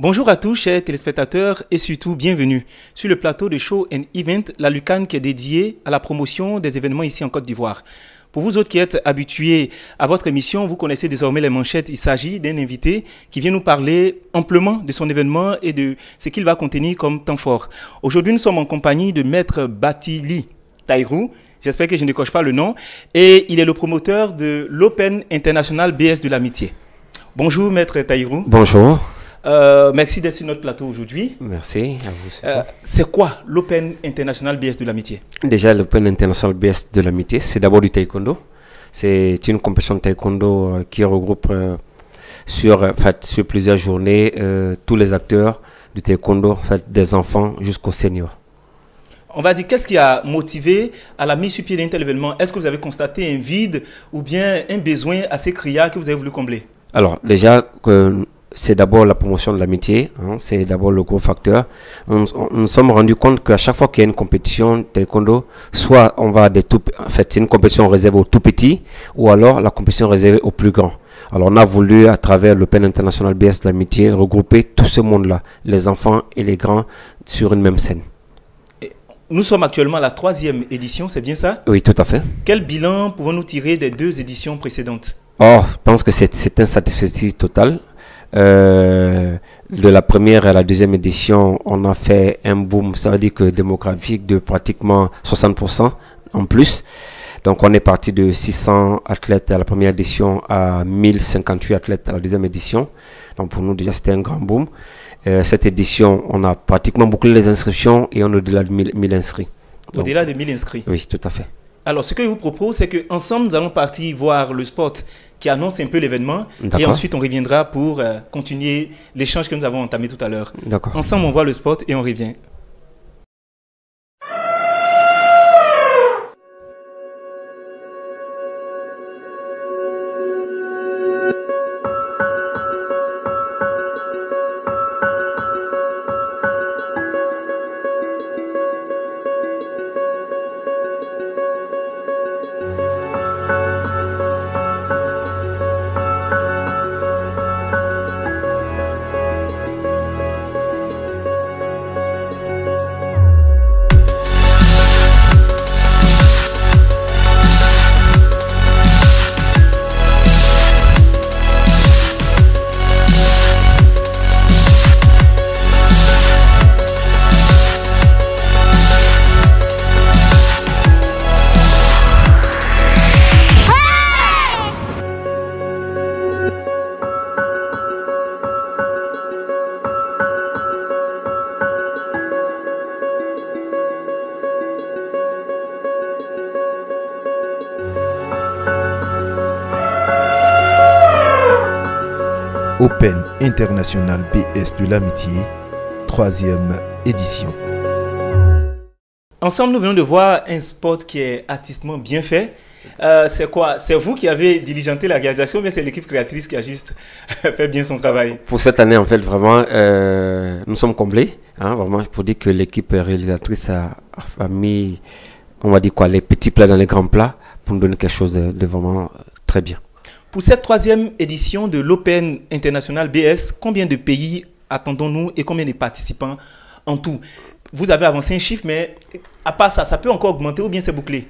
Bonjour à tous, chers téléspectateurs, et surtout bienvenue sur le plateau de Show and Event, la Lucan qui est dédiée à la promotion des événements ici en Côte d'Ivoire. Pour vous autres qui êtes habitués à votre émission, vous connaissez désormais les manchettes. Il s'agit d'un invité qui vient nous parler amplement de son événement et de ce qu'il va contenir comme temps fort. Aujourd'hui, nous sommes en compagnie de Maître Batili Taïrou. J'espère que je ne coche pas le nom. Et il est le promoteur de l'Open International BS de l'amitié. Bonjour, Maître Taïrou. Bonjour. Euh, merci d'être sur notre plateau aujourd'hui. Merci à vous. Euh, c'est quoi l'Open International BS de l'amitié? Déjà, l'Open International BS de l'amitié, c'est d'abord du taekwondo. C'est une compétition de taekwondo euh, qui regroupe sur, fait, sur plusieurs journées tous les acteurs du taekwondo, fait, des enfants jusqu'aux seniors. On va dire, qu'est-ce qui a motivé à la mise sur pied d'un tel événement? Est-ce que vous avez constaté un vide ou bien un besoin assez criard que vous avez voulu combler? Alors, déjà, c'est d'abord la promotion de l'amitié, hein, c'est d'abord le gros facteur. Nous nous sommes rendus compte qu'à chaque fois qu'il y a une compétition taekwondo, soit on va des tout, en fait, c'est une compétition réservée aux tout petits, ou alors la compétition réservée aux plus grands. Alors on a voulu, à travers l'Open International BS de l'amitié, regrouper tout ce monde-là, les enfants et les grands, sur une même scène. Nous sommes actuellement à la troisième édition, c'est bien ça? Oui, tout à fait. Quel bilan pouvons-nous tirer des deux éditions précédentes? Oh, je pense que c'est un satisfait total. Euh, de la première à la deuxième édition, on a fait un boom, ça veut dire que démographique de pratiquement 60% en plus. Donc on est parti de 600 athlètes à la première édition à 1058 athlètes à la deuxième édition. Donc pour nous déjà c'était un grand boom. Euh, cette édition, on a pratiquement bouclé les inscriptions et on est au-delà de 1000, inscrits. Au-delà de 1000 inscrits Oui, tout à fait. Alors ce que je vous propose, c'est qu'ensemble nous allons partir voir le sport qui annonce un peu l'événement. Et ensuite, on reviendra pour euh, continuer l'échange que nous avons entamé tout à l'heure. Ensemble, on voit le spot et on revient. International BS de l'amitié, troisième édition. Ensemble, nous venons de voir un spot qui est artistement bien fait. Euh, c'est quoi? C'est vous qui avez diligenté la réalisation, mais c'est l'équipe créatrice qui a juste fait bien son travail? Pour cette année, en fait, vraiment, euh, nous sommes comblés. Hein, vraiment, pour dire que l'équipe réalisatrice a, mis, on va dire quoi, les petits plats dans les grands plats pour nous donner quelque chose de vraiment très bien. Pour cette troisième édition de l'Open International BS, combien de pays attendons-nous et combien de participants en tout? Vous avez avancé un chiffre, mais à part ça, ça peut encore augmenter ou bien c'est bouclé?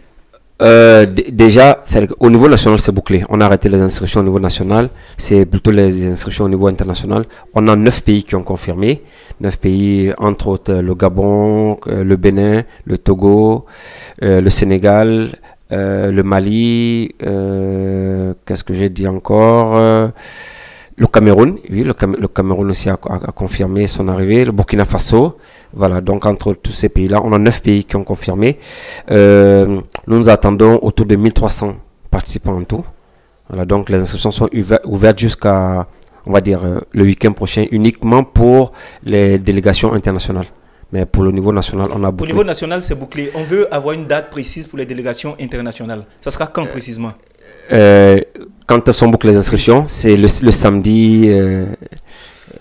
Euh, déjà, au niveau national, c'est bouclé. On a arrêté les inscriptions au niveau national. C'est plutôt les inscriptions au niveau international. On a neuf pays qui ont confirmé. Neuf pays, entre autres le Gabon, euh, le Bénin, le Togo, euh, le Sénégal, euh, le Mali, euh, qu'est-ce que j'ai dit encore euh, Le Cameroun, oui, le, Cameroun aussi a, confirmé son arrivée. Le Burkina Faso, voilà. Donc entre tous ces pays-là, on a neuf pays qui ont confirmé. nous nous attendons autour de 1300 participants en tout. Voilà, donc les inscriptions sont ouvertes jusqu'à, on va dire, le week-end prochain, uniquement pour les délégations internationales. Mais pour le niveau national, on a bouclé. Le niveau national, c'est bouclé. On veut avoir une date précise pour les délégations internationales. Ça sera quand précisément euh, Quand sont bouclées les inscriptions, c'est le, samedi. Euh,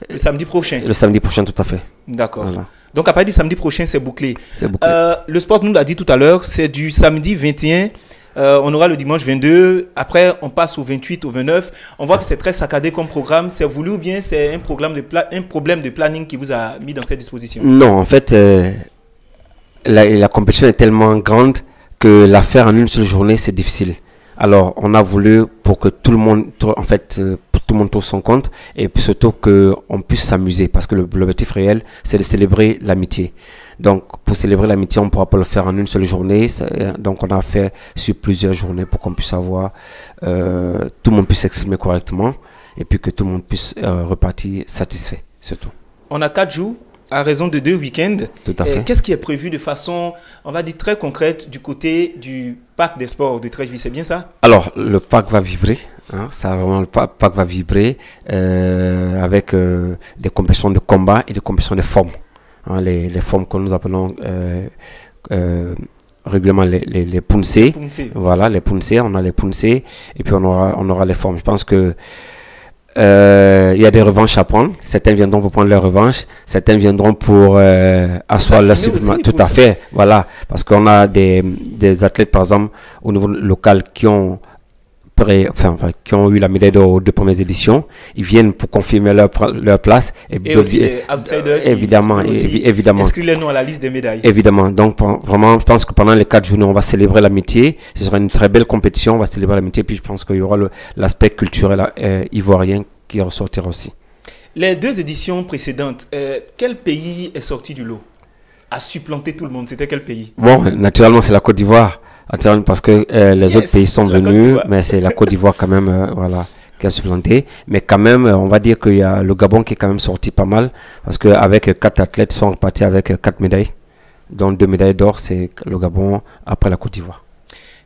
le samedi prochain Le samedi prochain, tout à fait. D'accord. Donc, à partir du samedi prochain, c'est bouclé. C'est bouclé. Euh, le sport nous l'a dit tout à l'heure, c'est du samedi 21 Euh, on aura le dimanche 22. Après, on passe au 28, au 29. On voit que c'est très saccadé comme programme. C'est voulu ou bien c'est un, problème de planning qui vous a mis dans cette disposition? Non, en fait, euh, la, compétition est tellement grande que la faire en une seule journée, c'est difficile. Alors, on a voulu pour que tout le monde, en fait, euh, tout le monde trouve son compte et surtout qu'on puisse s'amuser parce que l'objectif réel, c'est de célébrer l'amitié. Donc, pour célébrer l'amitié, on ne pourra pas le faire en une seule journée. Euh, donc, on a fait sur plusieurs journées pour qu'on puisse avoir, euh, tout le monde puisse s'exprimer correctement et puis que tout le monde puisse euh, repartir satisfait, surtout. On a quatre jours à raison de deux week-ends. Tout à fait. Qu'est-ce qui est prévu de façon, on va dire, très concrète du côté du parc des sports de Trècheville? C'est bien ça? Alors, le parc va vibrer. Hein, ça, vraiment, le parc va vibrer avec des compétitions de combat et des compétitions de forme. Hein, les, les, formes que nous appelons euh, euh, régulièrement les, les, les Voilà, les punce, on a les punce et puis on aura, on aura les formes. Je pense que euh, il y a des revanches à prendre. Certains viendront pour prendre leur revanche. Certains viendront pour asseoir leur supplément. Tout à fait. Voilà. Parce qu'on a des, des athlètes, par exemple, au niveau local qui ont enfin, qui ont eu la médaille d'or aux deux premières éditions, ils viennent pour confirmer leur, leur place. Et, et aussi évidemment, évidemment. Inscrivez-nous à la liste des médailles. Évidemment. Donc, vraiment, je pense que pendant les quatre journées, on va célébrer l'amitié. Ce sera une très belle compétition. On va célébrer l'amitié. Puis, je pense qu'il y aura l'aspect culturel euh, ivoirien qui ressortira aussi. Les deux éditions précédentes, euh, quel pays est sorti du lot? A supplanté tout le monde C'était quel pays? Bon, naturellement, c'est la Côte d'Ivoire parce que euh, les autres pays sont venus, mais c'est la Côte d'Ivoire quand même, euh, voilà, qui a supplanté. Mais quand même, euh, on va dire qu'il y a le Gabon qui est quand même sorti pas mal, parce qu'avec quatre athlètes, ils sont repartis avec quatre médailles. dont deux médailles d'or, c'est le Gabon après la Côte d'Ivoire.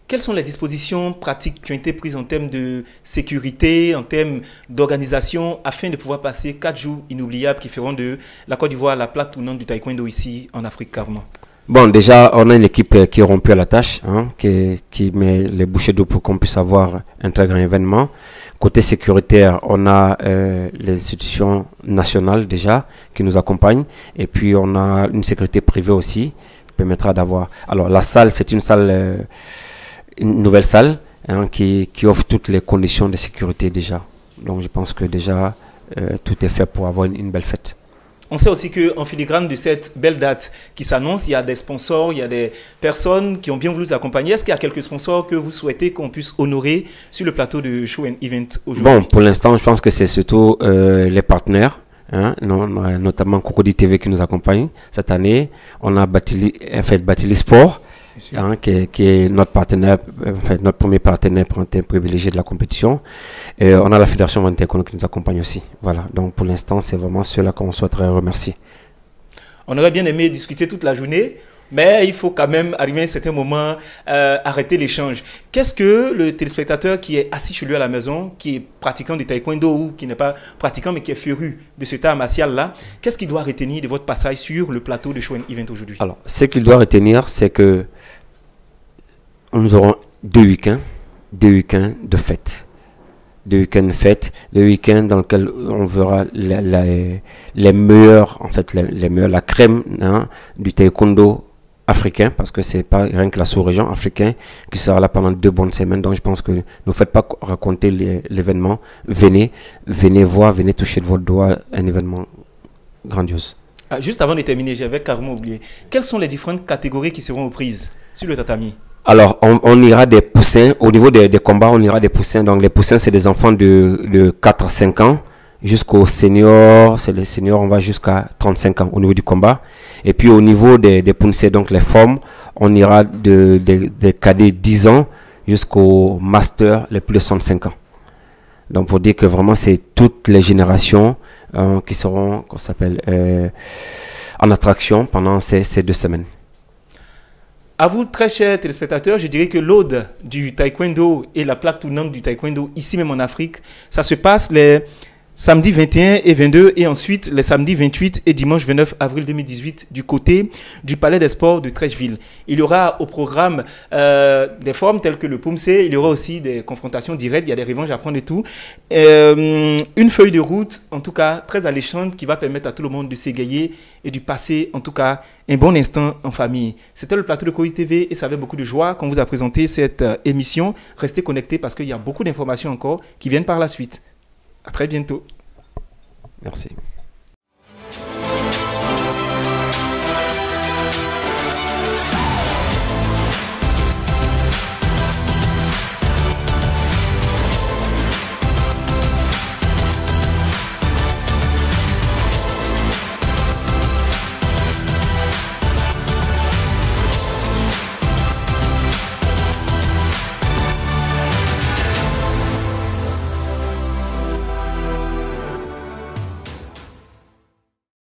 Quelles sont les dispositions pratiques qui ont été prises en termes de sécurité, en termes d'organisation, afin de pouvoir passer quatre jours inoubliables qui feront de la Côte d'Ivoire la plaque tournante du taekwondo ici en Afrique carrément? Bon, déjà, on a une équipe euh, qui est rompue à la tâche, hein, qui, met les bouchées d'eau pour qu'on puisse avoir un très grand événement. Côté sécuritaire, on a euh, l'institution nationale déjà qui nous accompagne. Et puis, on a une sécurité privée aussi qui permettra d'avoir... Alors, la salle, c'est une salle, euh, une nouvelle salle hein, qui, qui, offre toutes les conditions de sécurité déjà. Donc, je pense que déjà, euh, tout est fait pour avoir une belle fête. On sait aussi qu'en filigrane de cette belle date qui s'annonce, il y a des sponsors, il y a des personnes qui ont bien voulu vous accompagner. Est-ce qu'il y a quelques sponsors que vous souhaitez qu'on puisse honorer sur le plateau de Show and Event aujourd'hui? Bon, pour l'instant, je pense que c'est surtout euh, les partenaires. Hein, notamment Cocody TV qui nous accompagne cette année. On a fait Bâti Sport Hein, qui, est, notre partenaire, euh, notre premier partenaire privilégié de la compétition. Et on a la Fédération Vantécon qui nous accompagne aussi. Voilà. Donc pour l'instant, c'est vraiment ceux-là qu'on souhaiterait remercier. On aurait bien aimé discuter toute la journée, mais il faut quand même arriver à un certain moment, euh, arrêter l'échange. Qu'est-ce que le téléspectateur qui est assis chez lui à la maison, qui est pratiquant du taekwondo ou qui n'est pas pratiquant mais qui est furieux de ce art martial-là, qu'est-ce qu'il doit retenir de votre passage sur le plateau de Show Event aujourd'hui? Alors, ce qu'il doit retenir, c'est que nous aurons deux week-ends, deux week-ends de fête. Deux week-ends de fête, deux week-ends dans lesquels on verra les, les, meilleurs, en fait, les, meilleurs, la crème hein, du taekwondo africain, parce que c'est pas rien que la sous-région africaine qui sera là pendant deux bonnes semaines. Donc je pense que ne faites pas raconter l'événement. Venez, venez voir, venez toucher de votre doigt un événement grandiose. Ah, juste avant de terminer, j'avais carrément oublié. Quelles sont les différentes catégories qui seront prises sur le tatami? Alors, on, ira des poussins. Au niveau des, combats, on ira des poussins. Donc, les poussins, c'est des enfants de, de 4 à 5 ans jusqu'aux seniors. C'est les seniors, on va jusqu'à 35 ans au niveau du combat. Et puis, au niveau des, des donc les formes, on ira de, des cadets 10 ans jusqu'aux masters les plus de 65 ans. Donc, pour dire que vraiment, c'est toutes les générations euh, qui seront, qu'on s'appelle, euh, en attraction pendant ces deux semaines. À vous, très chers téléspectateurs, je dirais que l'ode du taekwondo et la plaque tournante du taekwondo, ici même en Afrique, ça se passe les samedi 21 et 22 et ensuite les samedis 28 et dimanche 29 avril 2018 du côté du Palais des Sports de Trècheville. Il y aura au programme euh, des formes telles que le POMC, il y aura aussi des confrontations directes, il y a des revanches à prendre et tout. Euh, une feuille de route, en tout cas très alléchante, qui va permettre à tout le monde de s'égayer et de passer, en tout cas, un bon instant en famille. C'était le plateau de Koi TV et ça avait beaucoup de joie qu'on vous a présenté cette euh, émission. Restez connectés parce qu'il y a beaucoup d'informations encore qui viennent par la suite. À très bientôt. Merci.